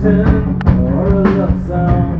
or a love song.